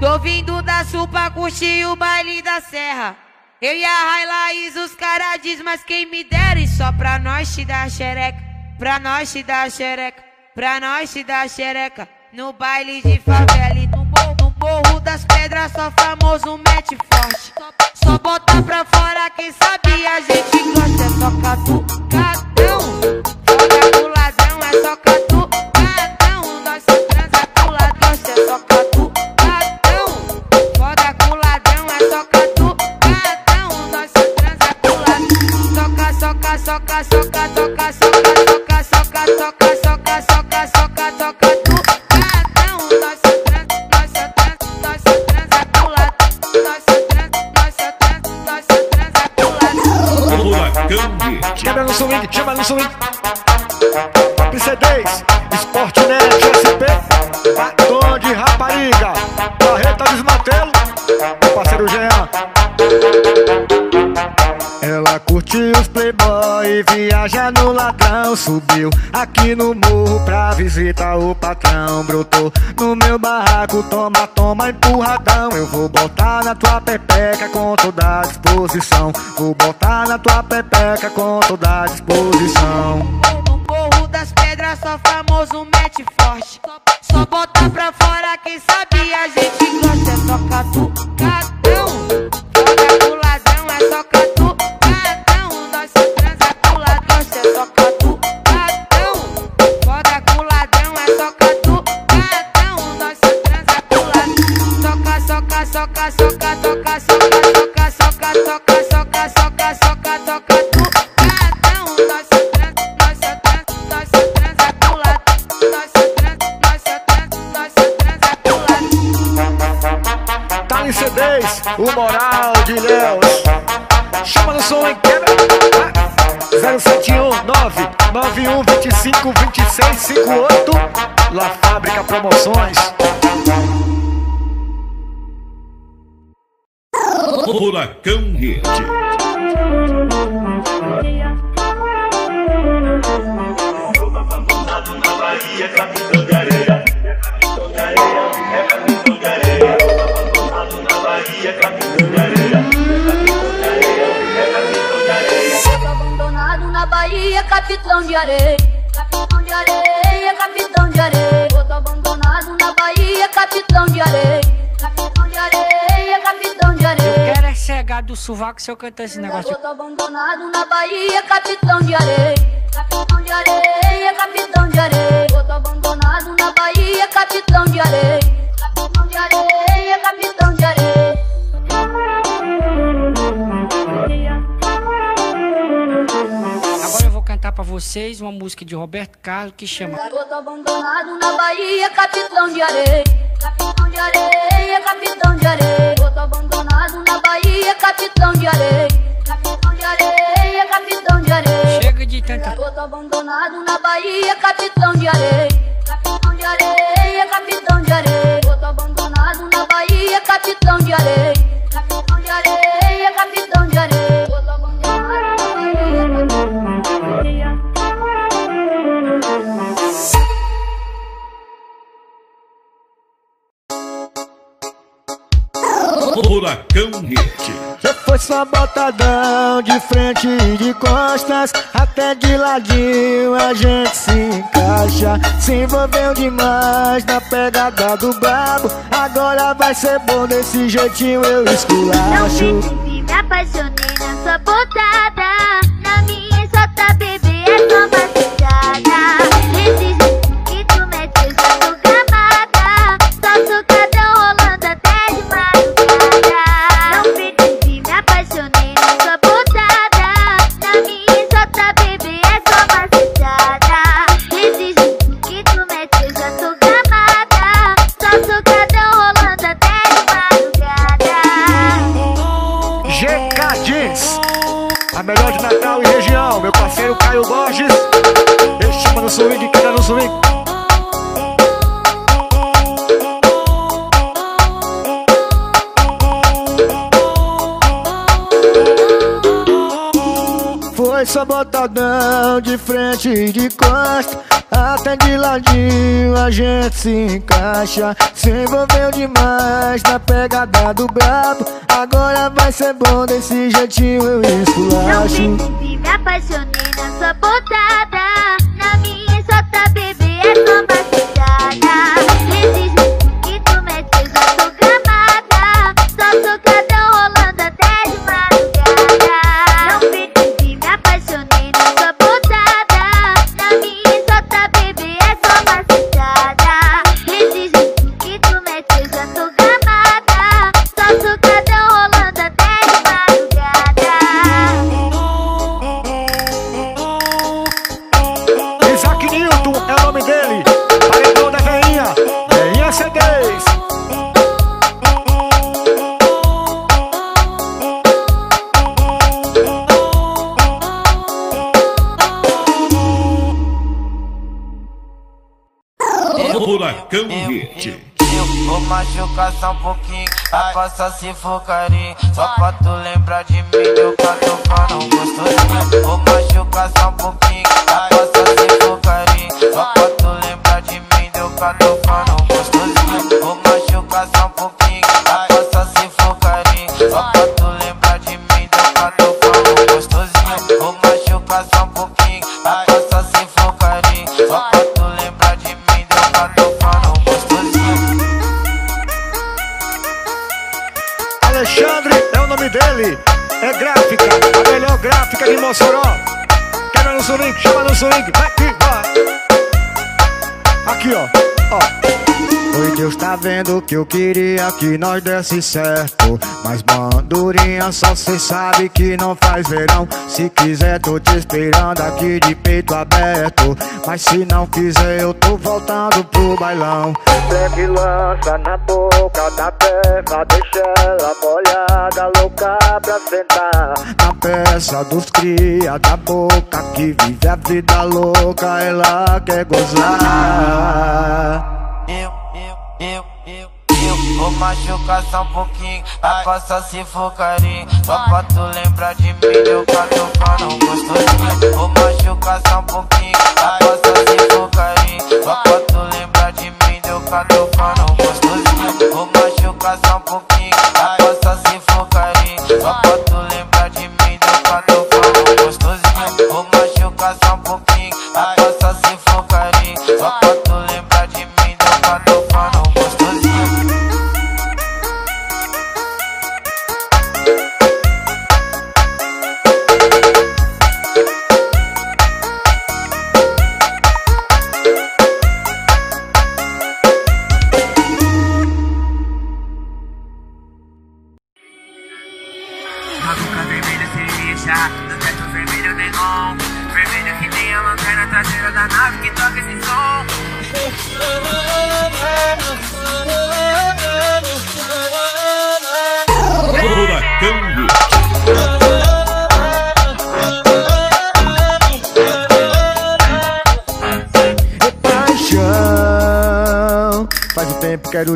Tô vindo da sul pra curtir o baile da serra. Eu e a Railaís, os caras diz, mas quem me dera só pra nós te dar xereca. Pra nós te dar xereca. Pra nós te dar xereca. No baile de favela e no morro, no morro das pedras, só famoso mete forte. Só bota pra fora quem sabe a gente gosta. É só catucadão. No swing, chama no swing. Top C10, Sportnet SP, batom de rapariga, Barreta Desmatelo, meu parceiro Jean. Ela curte os playboy viaja no ladrão Subiu aqui no morro pra visitar o patrão Brotou no meu barraco, toma, toma empurradão Eu vou botar na tua pepeca com toda a disposição Vou botar na tua pepeca com toda a disposição No morro das pedras, só famoso mete forte. Só bota pra fora quem sabe a gente gosta. É só catucadão. 25 26 58 La Fábrica Promoções. Furacão Hit. Tô abandonado na Bahia, capitão de areia. De areia. Capitão de areia, capitão de areia. Quero é cegar do sovaco se eu cantar esse negócio. Tô abandonado na Bahia, capitão de areia. Capitão de areia, capitão de areia. Tô abandonado na Bahia, capitão de areia. Capitão de areia, capitão de areia. Agora eu vou cantar pra vocês uma música de Roberto Carlos que chama Garoto abandonado na Bahia, capitão de areia. Capitão de areia, capitão de areia. Garoto abandonado na Bahia, capitão de areia. Capitão de areia, capitão de areia. Chega de tanta. Garoto abandonado na Bahia, capitão de areia. Capitão de areia, capitão de areia. Garoto abandonado na Bahia, capitão de areia. Capitão de areia, Furacão Hit. Já foi só botadão de frente e de costas. Até de ladinho a gente se encaixa. Se envolveu demais na pegada do brabo. Agora vai ser bom desse jeitinho eu Não esculacho percebi, me apaixonei na sua botada. Na minha só tá bebê, é só mastigada só botadão de frente e de costa. Até de ladinho a gente se encaixa. Se envolveu demais na pegada do brabo. Agora vai ser bom desse jeitinho eu Não esculacho percebi, me apaixonei na sua botada Na minha solta, bebê, Eu vou machucar só um pouquinho, a coça se for carinho Só pra tu lembrar de mim, eu catucando um gostosinho. Vou machucar só um pouquinho, a coça se for carinho Só pra tu lembrar de mim, eu catucando um gostosinho. Vou machucar só um pouquinho, a coça se for carinho Só pra tu lembrar de mim, eu catucando um gostosinho. Vou machucar só um pouquinho, a coça se for swing, chama vendo que eu queria que nós desse certo. Mas mandurinha só cê sabe que não faz verão. Se quiser tô te esperando aqui de peito aberto. Mas se não quiser eu tô voltando pro bailão. Black lança na boca da perna Deixa ela molhada, louca pra sentar. Na peça dos cria da boca Que vive a vida louca, ela quer gozar. Eu, eu, eu Vou machucar só um pouquinho A coça se for carinho. Só pra tu lembrar de mim Eu catucando gostosinho. Vou machucar só um pouquinho A coça se for carinho. Só pra tu lembrar de mim Eu catucando gostosinho. Vou machucar só um pouquinho A coça se for carinho. Só pra tu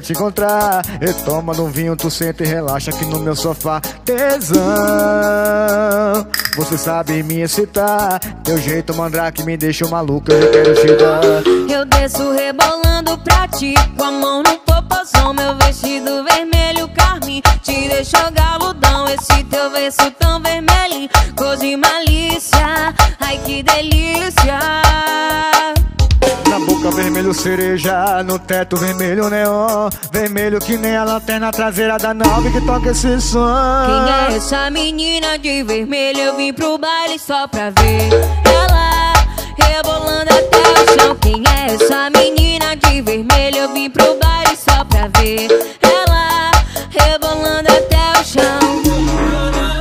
te encontrar. E toma um vinho, tu senta e relaxa aqui no meu sofá. Tesão Você sabe me excitar. Teu jeito mandrake me deixa maluco Eu quero te dar. Eu desço rebolando pra ti Com a mão no popozão. Meu vestido vermelho carmim Te deixou galudão. Esse teu verso tão cereja No teto vermelho neon Vermelho que nem a lanterna traseira da nave Que toca esse som Quem é essa menina de vermelho? Eu vim pro baile só pra ver ela rebolando até o chão. Quem é essa menina de vermelho? Eu vim pro baile só pra ver ela rebolando até o chão.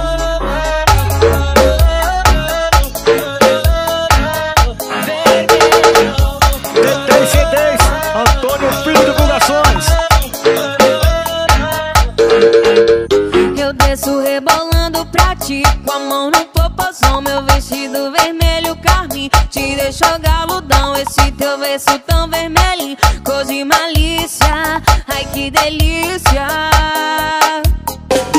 Desço rebolando pra ti. Com a mão no popozão Meu vestido vermelho carmim Te deixou galudão. Esse teu verso tão vermelhinho Cor de malícia. Ai que delícia.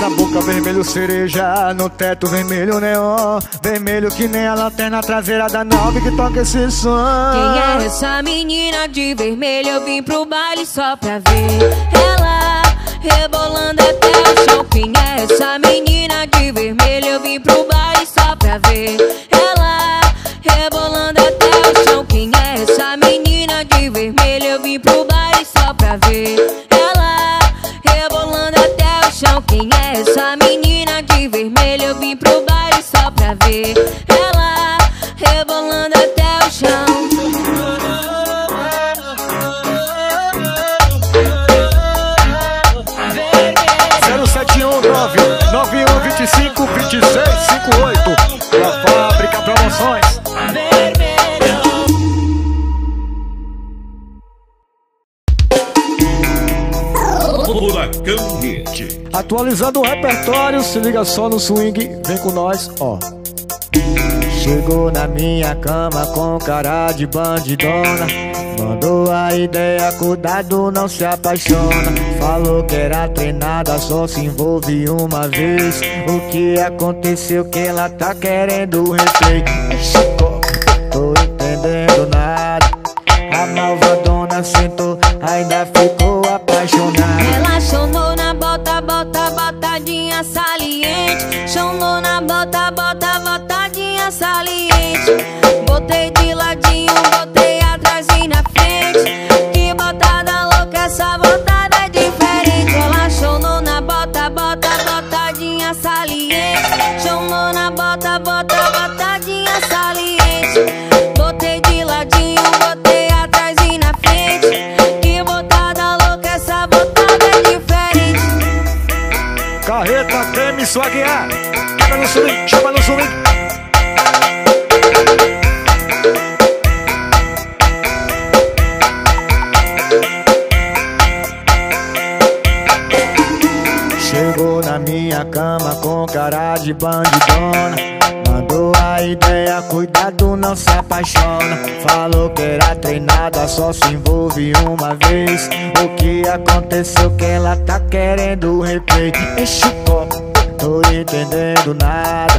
Na boca vermelho cereja. No teto vermelho neon. Vermelho que nem a lanterna traseira da nove que toca esse som. Quem é essa menina de vermelho? Eu vim pro baile só pra ver ela rebolando até o chão. Quem é essa menina de vermelho? Eu vim pro baile só pra ver ela rebolando até o chão. Quem é essa menina de vermelho? Eu vim pro baile só pra ver ela rebolando até o chão. Quem é essa menina de vermelho? Eu vim pro baile só pra ver Atualizando o repertório, se liga só no swing, vem com nós, ó. Chegou na minha cama com cara de bandidona. Mandou a ideia, cuidado, não se apaixona. Falou que era treinada, só se envolve uma vez. O que aconteceu que ela tá querendo respeito? De bandidona. Mandou a ideia, cuidado, não se apaixona. Falou que era treinada, só se envolve uma vez. O que aconteceu que ela tá querendo replay? Enche o copo, tô entendendo nada.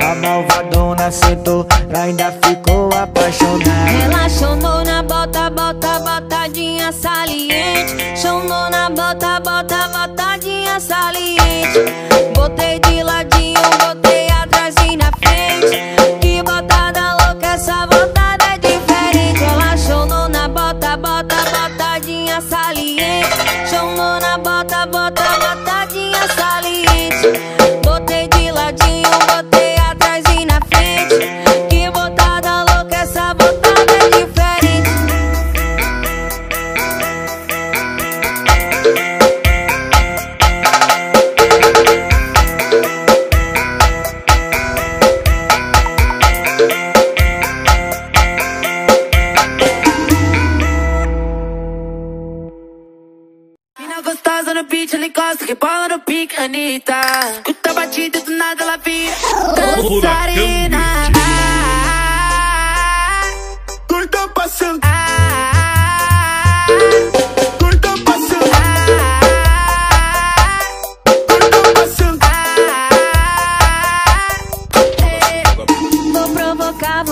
A malvadona sentou, ainda ficou apaixonada. Relacionou na bota, bota, botadinha saliente. Chamou na bota, bota. Botei de ladinho, botei atrás e na frente.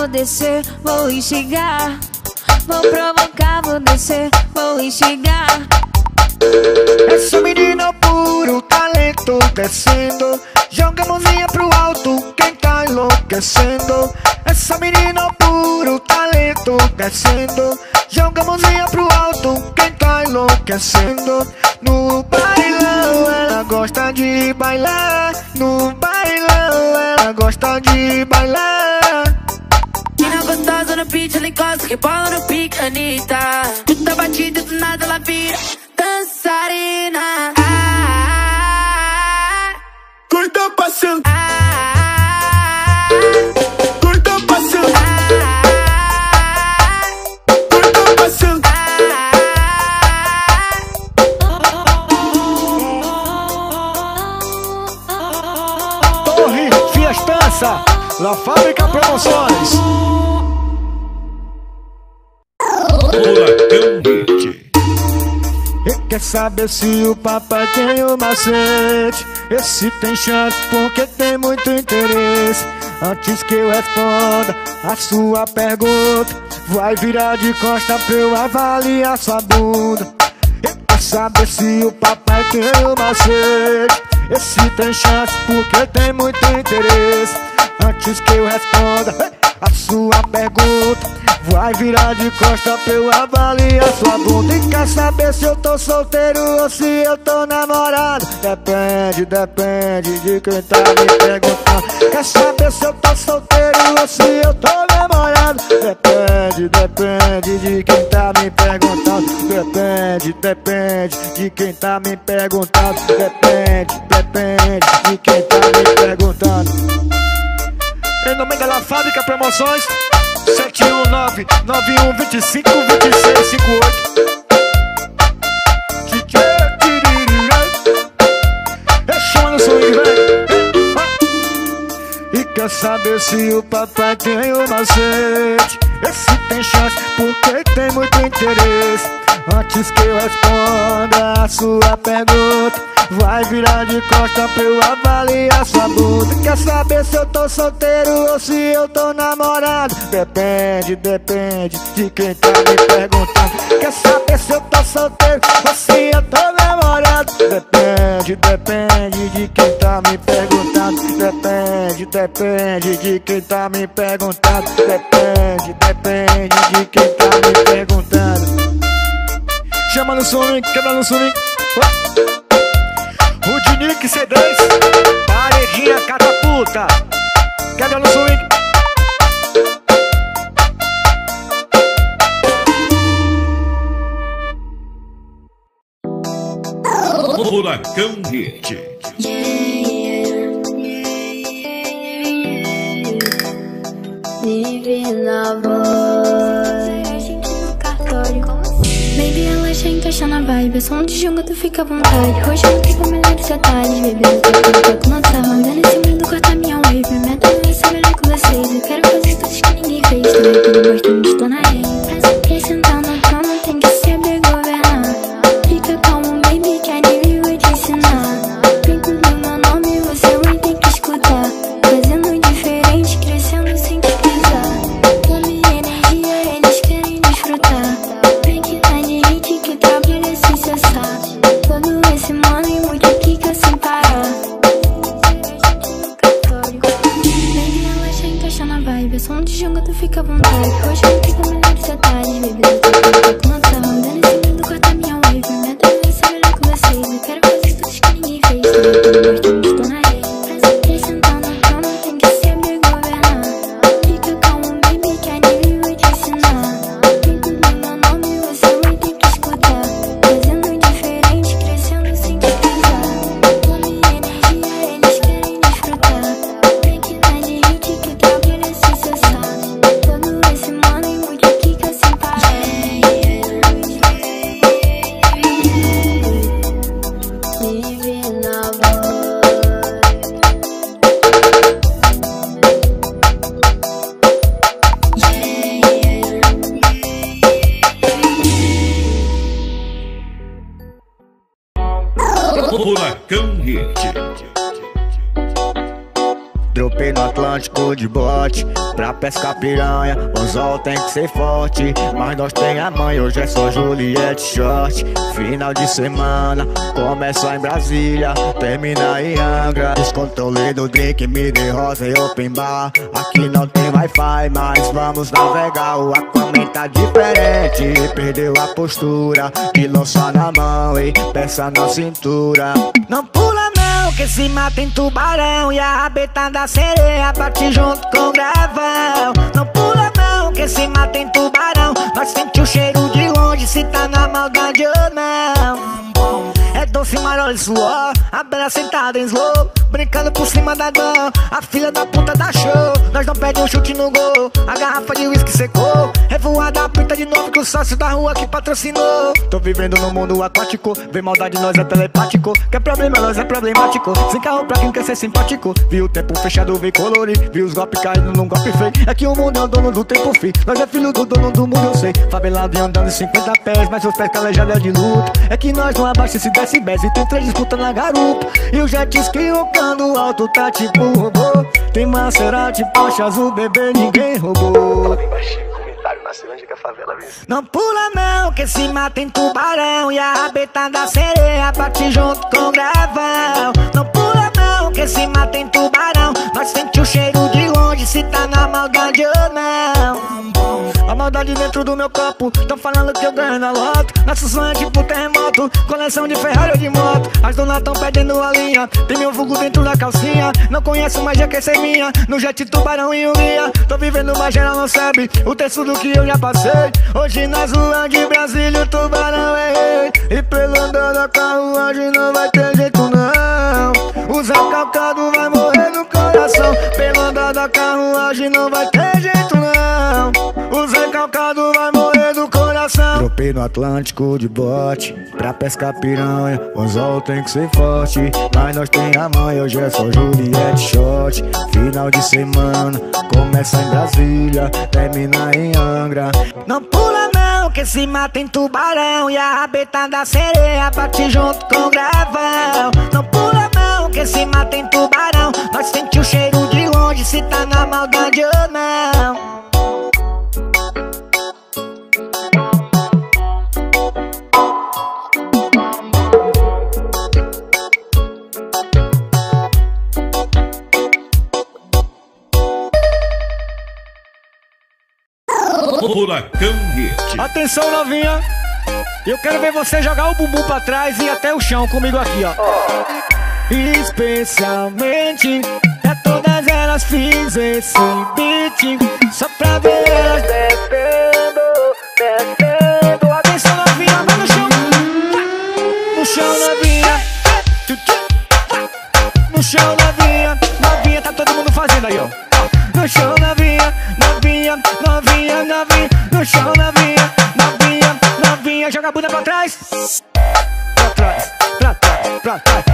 Vou descer, vou instigar. Vou provocar, vou descer, vou instigar. Essa menina é puro talento descendo. Joga a mãozinha pro alto, quem tá enlouquecendo? Essa menina é puro talento descendo. Joga a mãozinha pro alto, quem tá enlouquecendo? No bailão ela gosta de bailar. No bailão ela gosta de bailar beat, ela encosta, que bola no pique, Anitta. Escuta a batida do nada, ela vira dançarina. Curta passando. Curta saber se o papai tem o macete Esse tem chance porque tem muito interesse. Antes que eu responda a sua pergunta Vai virar de costa pra eu avaliar sua bunda. E quer saber se o papai tem o macete Esse tem chance porque tem muito interesse. Antes que eu responda a sua pergunta Vai virar de costa pra eu avaliar sua bunda. E quer saber se eu tô solteiro ou se eu tô namorado? Depende, depende de quem tá me perguntando. Quer saber se eu tô solteiro ou se eu tô namorado? Depende, depende de quem tá me perguntando. Depende, depende de quem tá me perguntando. Depende, depende de quem tá me perguntando. Em nome da La Fábrica Promoções 719 9125 2658 DJ É chama no swing, velho E quer saber se o papai tem o macete Esse tem chance porque tem muito interesse? Antes que eu responda a sua pergunta Vai virar de costa pra eu avaliar sua bunda. Quer saber se eu tô solteiro ou se eu tô namorado? Depende, depende de quem tá me perguntando. Quer saber se eu tô solteiro ou se eu tô namorado? Depende, depende de quem tá me perguntando Depende, depende de quem tá me perguntando. Depende, depende de quem tá me perguntando. Chama no swing, quebra no swing. Dinique C10 Paredinha catapulta Quebra no swing. Furacão Hit. Na voz Baby, ela já encaixa na vibe. Eu sou um de jogo, tu fica à vontade. Hoje eu não tenho melhores detalhes. Baby, eu tô com o quando tá andando em cima do quarta-minha wave. Minha é ser melhor que vocês. Eu quero fazer coisas que ninguém fez. Também eu gosto, me estou na rede. No Atlântico de bote Pra pescar piranha, o anzol tem que ser forte. Mas nós tem a mãe, hoje é só Juliette Short. Final de semana, começa em Brasília Termina em Angra. Descontrole do drink, me dê rosa e open bar. Aqui não tem Wi-Fi, mas vamos navegar. O Aquaman tá diferente, perdeu a postura. Pilão só na mão e peça na cintura. Não pula não, que se mata em tubarão E a rabeta da sereia bate junto com o suor A bela sentada em slow Brincando por cima da dor A filha da puta da show Nós não pede um chute no gol. A garrafa de uísque secou Revoada pinta de novo que o sócio da rua que patrocinou. Tô vivendo no mundo aquático Vem maldade, nós é telepático. Quer problema, nós é problemático. Sem carro pra quem quer ser simpático. Vi o tempo fechado, vi colorir. Vi os golpes caindo num golpe feio. É que o mundo é o dono do tempo fim Nós é filho do dono do mundo, eu sei. Favelado e andando em 50 pés Mas os pés calejados é de luto. É que nós não abaixa esse decibéis E tem três disputando na garupa. E o jet ski rocando alto tá tipo robô Tem Maserati, Porsche azul, bebê, ninguém roubou. Não pula não, que se mata em tubarão E a rabeta da sereia bate junto com o gravão. Não pula não, que se mata em tubarão Nós sente o cheiro de longe se tá na maldade ou não A maldade dentro do meu copo Tão falando que eu ganho na loto Nosso sonho é tipo terremoto. Coleção de Ferrari ou de moto. As donas tão perdendo a linha. Tem meu vulgo dentro da calcinha. Não conheço mais já que essa é minha. No jet tubarão e o guia. Tô vivendo mas geral não sabe O texto do que eu já passei. Hoje nas ruas de Brasília o tubarão é rei. E pelo andar da carruagem não vai ter jeito não. O Zé Calcado vai morrer no coração. Pelo andar da carruagem não vai ter coração. Tropei no Atlântico de bote Pra pescar piranha. O anzol tem que ser forte Mas nós tem a mãe. Hoje é só Juliette Shot Final de semana Começa em Brasília Termina em Angra. Não pula não Que se mata em tubarão. E a rabeta da sereia Bate junto com o gravão. Não pula não Que se mata em tubarão. Nós sente o cheiro de longe Se tá na maldade ou não Furacão Hit. Atenção novinha Eu quero ver você jogar o bumbum pra trás E até o chão comigo aqui, ó Especialmente Pra todas elas fiz esse beat Só pra ver elas descendo, descendo Atenção novinha, vai no chão. No chão novinha. No chão novinha Novinha, tá todo mundo fazendo aí, ó No chão novinha, chão novinha, novinha, novinha Joga a bunda pra trás. Pra trás, pra trás, pra trás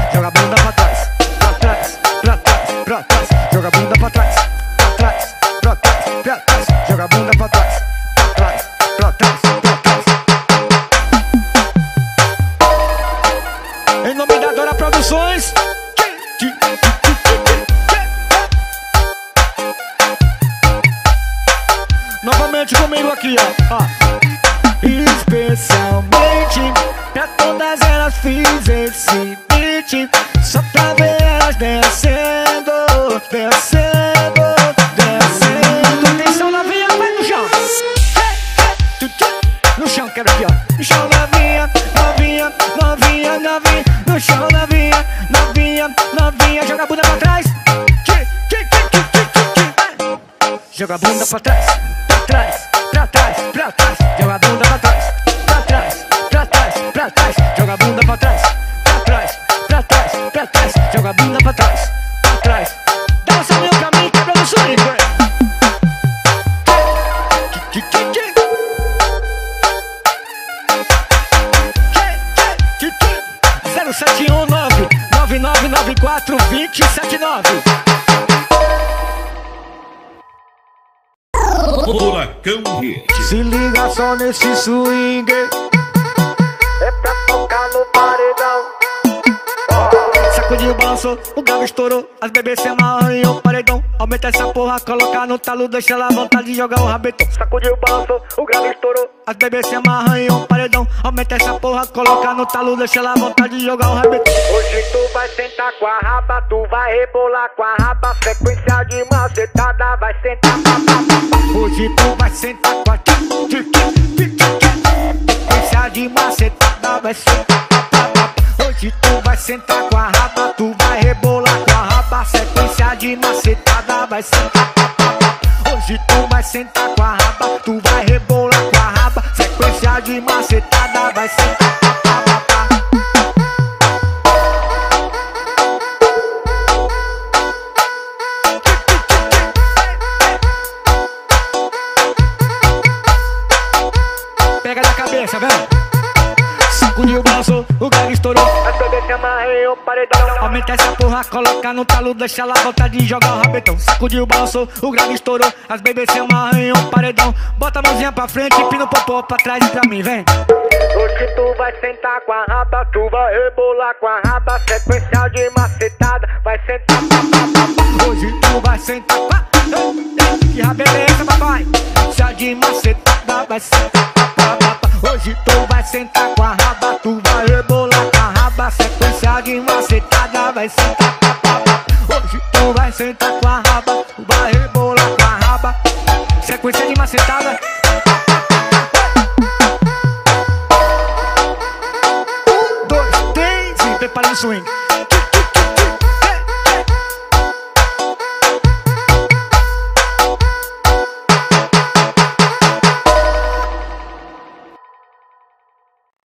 Furacão Hit. Se liga só nesse swing. É pra tocar no paredão. Sacudiu, balançou, o galo estourou. As bebês se amarram em um paredão. Aumenta essa porra, coloca no talo Deixa ela à vontade de jogar o rabetão. Sacudiu, balançou, o galo estourou. As bebês se amarram em um paredão. Aumenta essa porra, coloca no talo Deixa ela à vontade de jogar o rabetão. Hoje tu vai sentar com a raba Tu vai rebolar com a raba. Frequência de macetada Vai sentar. Hoje tu deixa ela voltar de jogar o rabetão. Sacudiu, balançou, o grave estourou. As bebês se amarram um paredão. Bota a mãozinha pra frente, pino o popô pra trás e pra mim, vem. Hoje tu vai sentar com a raba, tu vai rebolar com a raba. Sequência de macetada, vai sentar. Hoje tu vai sentar. Que raba é essa, papai? Sequência de macetada, vai sentar. Hoje tu vai sentar com a raba, tu vai rebolar com a raba. Sequência de macetada, vai sentar vai sentar com a raba, vai rebolar com a raba. Sequência de macetada. Um, dois, três e prepara o swing.